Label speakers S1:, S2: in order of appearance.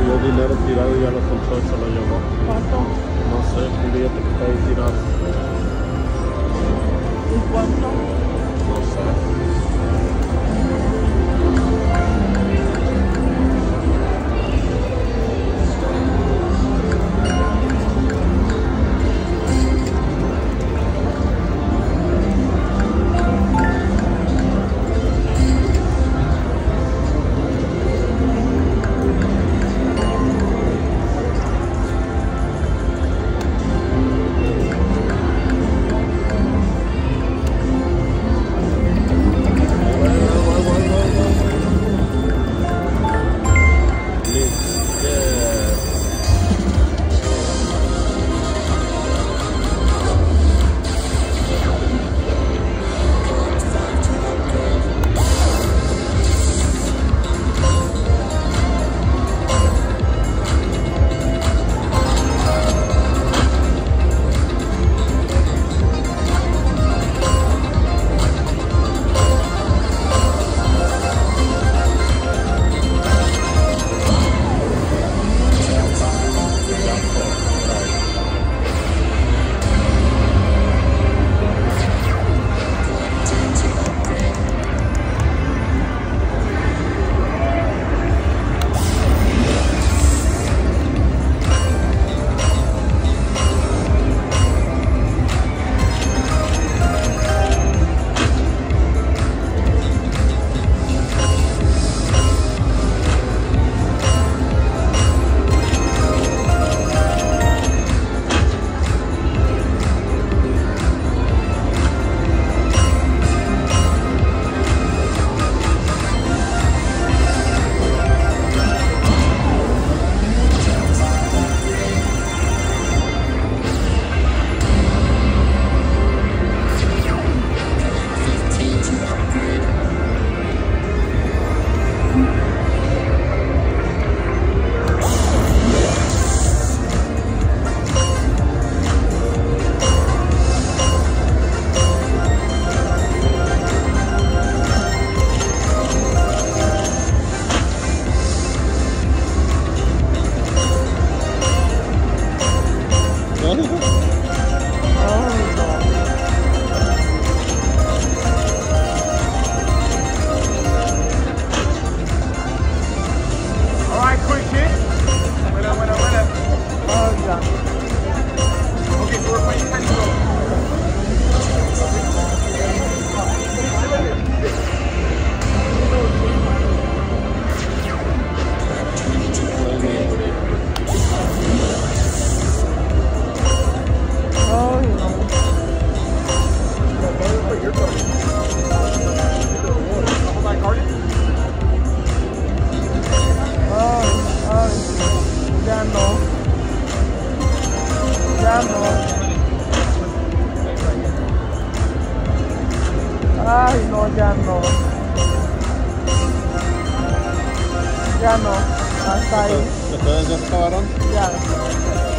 S1: me dio dinero tirado y ya lo soltó y se lo llevó. ¿Cuánto? No sé, un billete que está ahí tirado. ¿Y cuánto? No sé. Oh,
S2: Ay, no, ya no. Ya no, hasta ahí.
S1: ¿Ustedes ya acabaron? Ya.